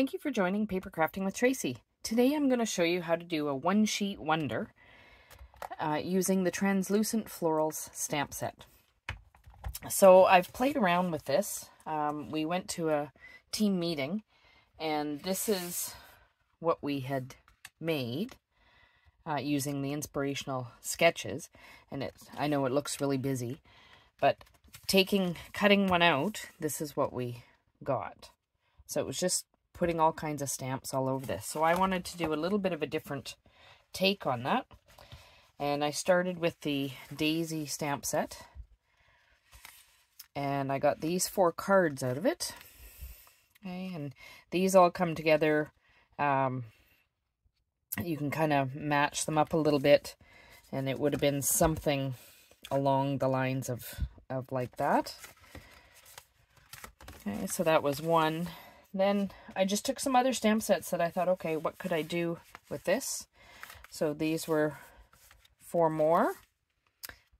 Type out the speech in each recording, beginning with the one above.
Thank you for joining Paper Crafting with Tracey. Today I'm going to show you how to do a one sheet wonder uh, using the Translucent Florals stamp set. So I've played around with this. Um, we went to a team meeting and this is what we had made uh, using the inspirational sketches. And it, I know it looks really busy, but taking, cutting one out, this is what we got. So it was just putting all kinds of stamps all over this. So I wanted to do a little bit of a different take on that. And I started with the Daisy stamp set. And I got these four cards out of it. Okay, and these all come together. Um, you can kind of match them up a little bit. And it would have been something along the lines of, of like that. Okay, so that was one. Then I just took some other stamp sets that I thought, okay, what could I do with this? So these were four more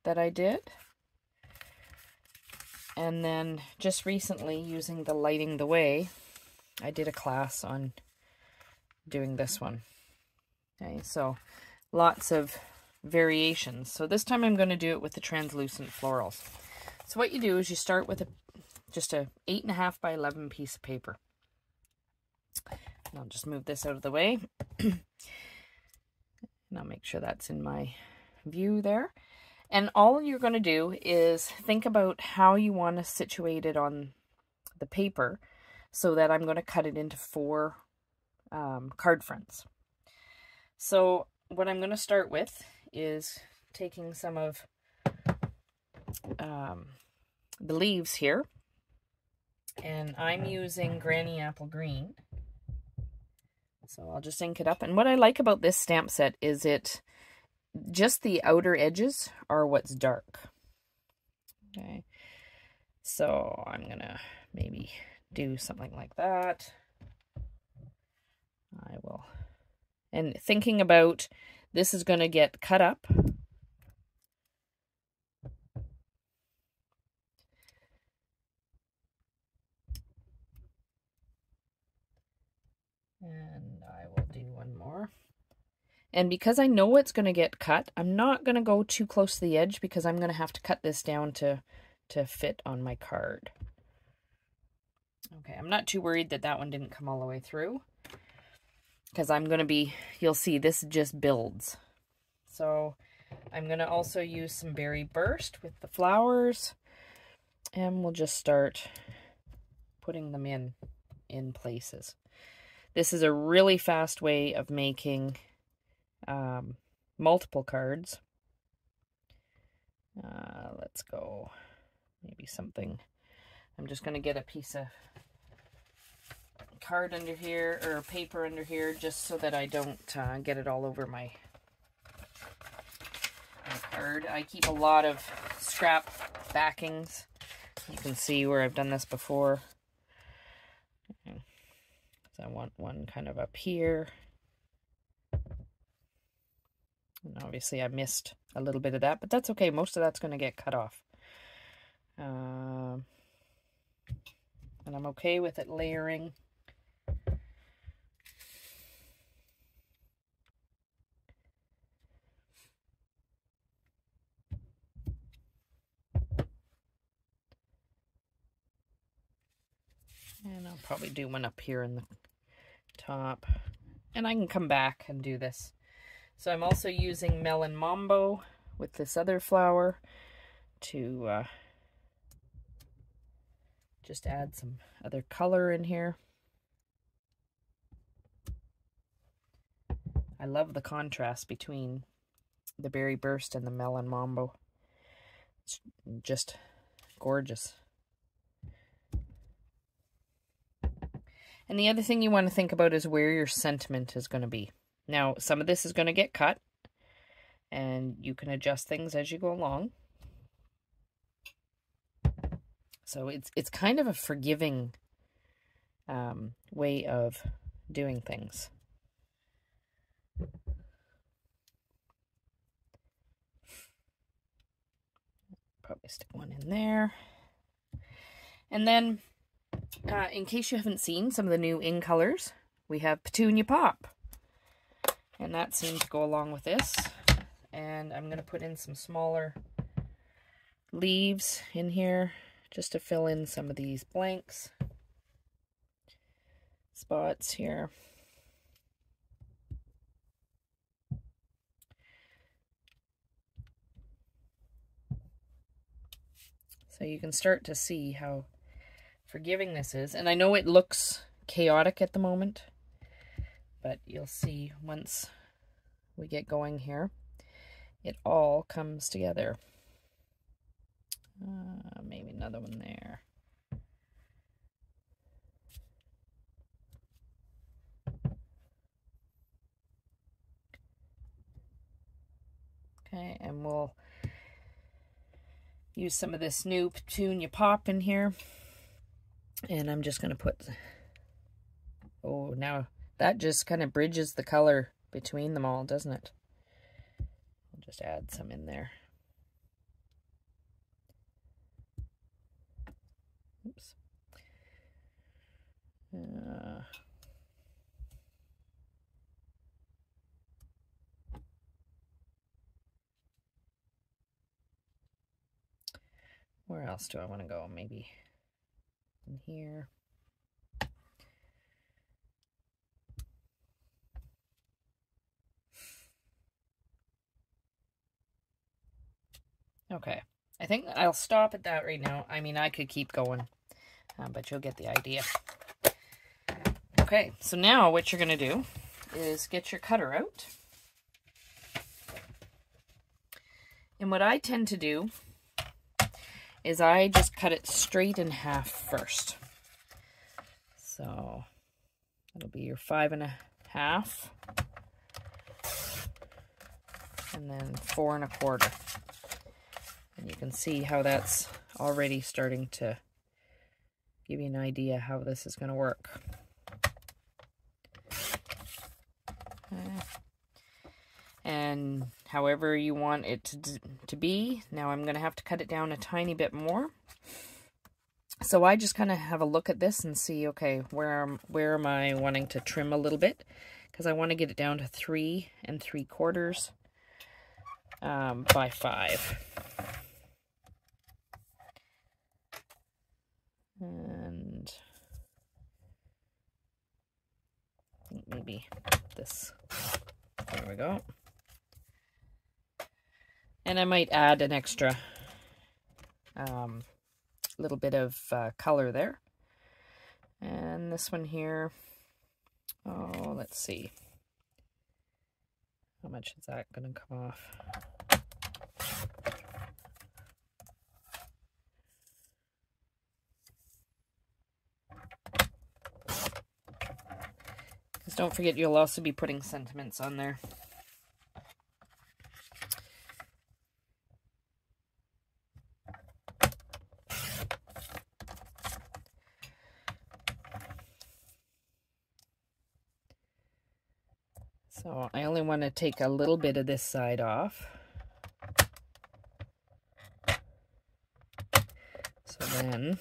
that I did. And then just recently using the Lighting the Way, I did a class on doing this one. Okay, so lots of variations. So this time I'm going to do it with the translucent florals. So what you do is you start with a just a eight and a half by 11 piece of paper. I'll just move this out of the way. and I'll make sure that's in my view there. And all you're going to do is think about how you want to situate it on the paper so that I'm going to cut it into four um, card fronts. So what I'm going to start with is taking some of um, the leaves here and I'm using Granny Apple Green. So I'll just ink it up. And what I like about this stamp set is it, just the outer edges are what's dark. Okay. So I'm going to maybe do something like that. I will. And thinking about this is going to get cut up I will do one more. And because I know it's going to get cut, I'm not going to go too close to the edge because I'm going to have to cut this down to, to fit on my card. Okay, I'm not too worried that that one didn't come all the way through. Because I'm going to be, you'll see, this just builds. So I'm going to also use some Berry Burst with the flowers. And we'll just start putting them in, in places. This is a really fast way of making um, multiple cards. Uh, let's go maybe something. I'm just going to get a piece of card under here or paper under here just so that I don't uh, get it all over my, my card. I keep a lot of scrap backings. You can see where I've done this before. I want one kind of up here. And obviously I missed a little bit of that, but that's okay. Most of that's going to get cut off. Uh, and I'm okay with it layering. And I'll probably do one up here in the top. And I can come back and do this. So I'm also using Melon Mambo with this other flower to uh, just add some other color in here. I love the contrast between the Berry Burst and the Melon Mambo. It's just gorgeous. And the other thing you want to think about is where your sentiment is going to be. Now, some of this is going to get cut, and you can adjust things as you go along. So it's it's kind of a forgiving um, way of doing things. Probably stick one in there. And then uh, in case you haven't seen some of the new in colors, we have Petunia Pop. And that seems to go along with this. And I'm going to put in some smaller leaves in here just to fill in some of these blanks spots here. So you can start to see how forgiving this is. And I know it looks chaotic at the moment, but you'll see once we get going here, it all comes together. Uh, maybe another one there. Okay, and we'll use some of this new Petunia Pop in here. And I'm just going to put, oh, now that just kind of bridges the color between them all, doesn't it? I'll just add some in there. Oops. Uh, where else do I want to go? Maybe in here. Okay. I think I'll stop at that right now. I mean, I could keep going, uh, but you'll get the idea. Okay, so now what you're going to do is get your cutter out. And what I tend to do is I just cut it straight in half first. So that'll be your five and a half. And then four and a quarter. And you can see how that's already starting to give you an idea how this is going to work. And however you want it to, to be. Now I'm going to have to cut it down a tiny bit more. So I just kind of have a look at this and see, okay, where, am, where am I wanting to trim a little bit? Because I want to get it down to three and three quarters um, by five. And maybe this. There we go. And I might add an extra um, little bit of uh, color there. And this one here, oh, let's see. How much is that going to come off? Because don't forget, you'll also be putting sentiments on there. Want to take a little bit of this side off. So then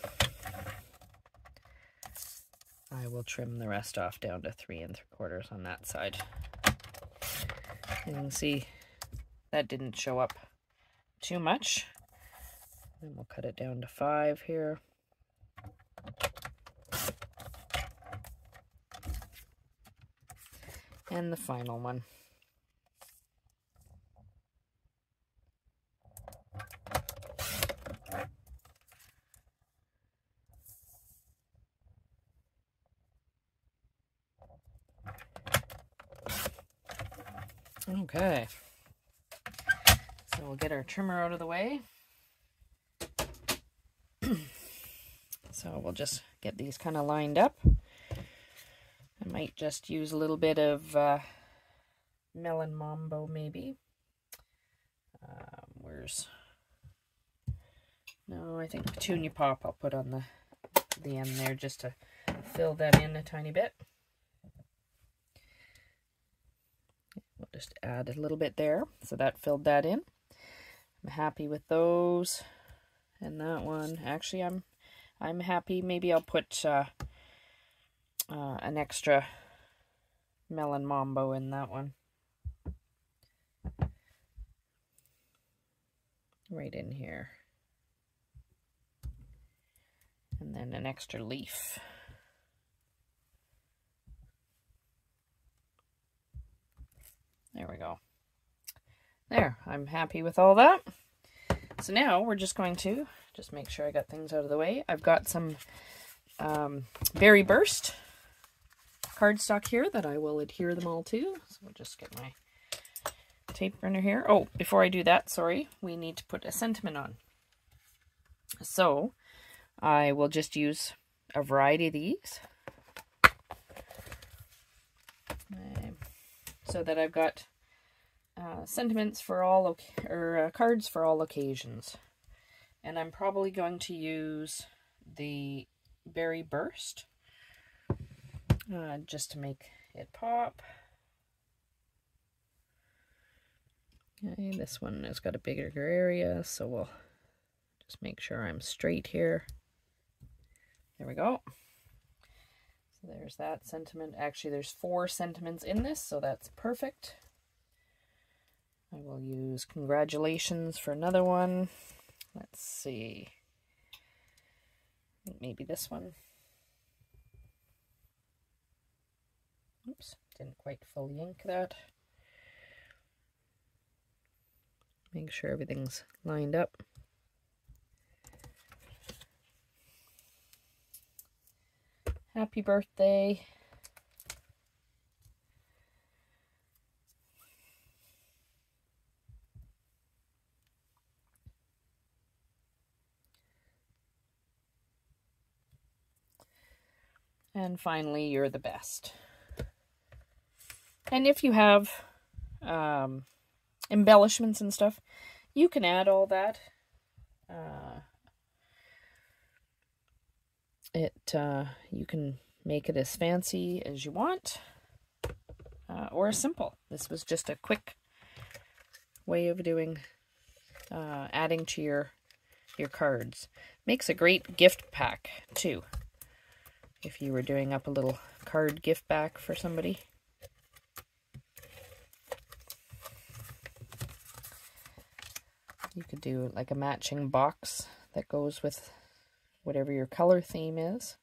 I will trim the rest off down to three and three quarters on that side. And you can see that didn't show up too much. Then we'll cut it down to five here. And the final one. Okay. So we'll get our trimmer out of the way. so we'll just get these kind of lined up. I might just use a little bit of uh, Melon Mambo maybe. Um, where's... No, I think Petunia Pop I'll put on the, the end there just to fill that in a tiny bit. Just add a little bit there. So that filled that in. I'm happy with those. And that one. Actually, I'm I'm happy. Maybe I'll put uh, uh, an extra melon mambo in that one. Right in here. And then an extra leaf. There we go. There, I'm happy with all that. So now we're just going to just make sure I got things out of the way. I've got some um, Berry Burst cardstock here that I will adhere them all to. So we'll just get my tape runner here. Oh, before I do that, sorry, we need to put a sentiment on. So I will just use a variety of these. So that I've got uh, sentiments for all or uh, cards for all occasions. And I'm probably going to use the Berry Burst uh, just to make it pop. Okay, this one has got a bigger area, so we'll just make sure I'm straight here. There we go. So there's that sentiment. Actually, there's four sentiments in this, so that's perfect. I will use congratulations for another one. Let's see. maybe this one. Oops, didn't quite fully ink that. Make sure everything's lined up. Happy birthday. And finally, you're the best. And if you have um, embellishments and stuff, you can add all that. Uh, it uh, you can make it as fancy as you want uh, or simple. This was just a quick way of doing uh, adding to your your cards. Makes a great gift pack too. If you were doing up a little card gift back for somebody. You could do like a matching box that goes with whatever your color theme is.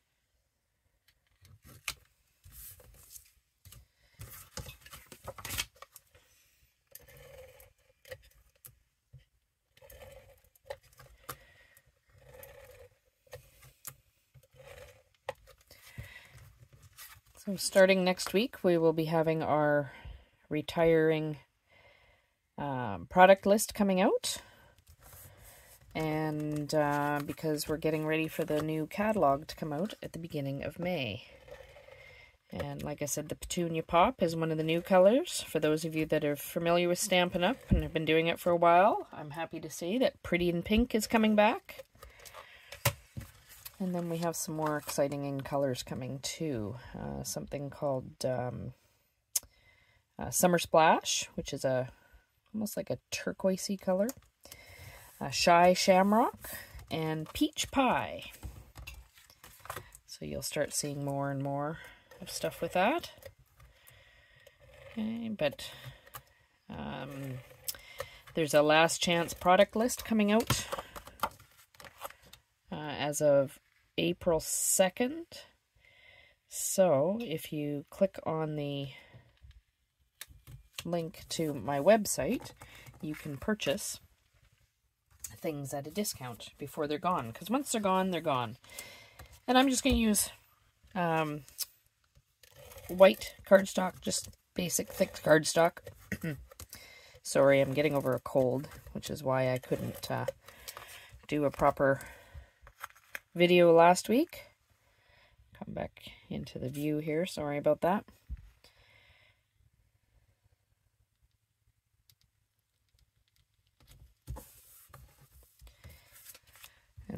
So starting next week, we will be having our retiring um, product list coming out and uh, because we're getting ready for the new catalog to come out at the beginning of May. And like I said, the Petunia Pop is one of the new colors. For those of you that are familiar with Stampin' Up! and have been doing it for a while, I'm happy to see that Pretty in Pink is coming back. And then we have some more exciting in colors coming too. Uh, something called um, uh, Summer Splash, which is a almost like a turquoisey color uh, Shy Shamrock, and Peach Pie. So you'll start seeing more and more of stuff with that. Okay, but um, there's a last chance product list coming out uh, as of April 2nd. So if you click on the link to my website, you can purchase things at a discount before they're gone. Because once they're gone, they're gone. And I'm just going to use um, white cardstock, just basic thick cardstock. Sorry, I'm getting over a cold, which is why I couldn't uh, do a proper video last week. Come back into the view here. Sorry about that.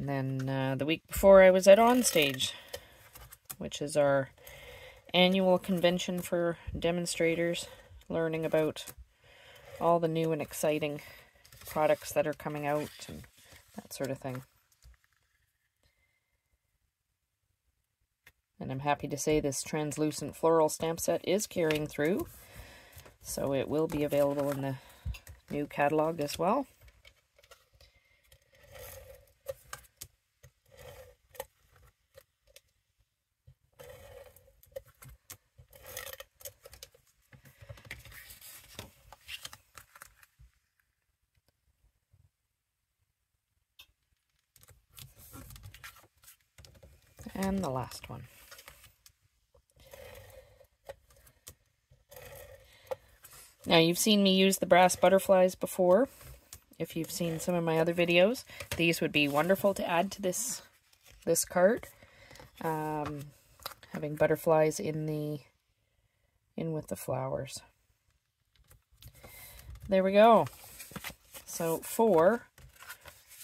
And then uh, the week before I was at OnStage, which is our annual convention for demonstrators, learning about all the new and exciting products that are coming out and that sort of thing. And I'm happy to say this translucent floral stamp set is carrying through. So it will be available in the new catalog as well. And the last one. Now you've seen me use the brass butterflies before. If you've seen some of my other videos, these would be wonderful to add to this this card. Um, having butterflies in the in with the flowers. There we go. So four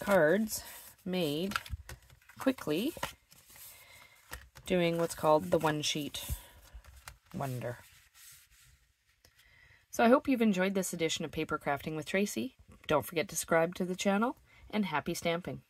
cards made quickly doing what's called the one sheet wonder. So I hope you've enjoyed this edition of Paper Crafting with Tracey. Don't forget to subscribe to the channel, and happy stamping!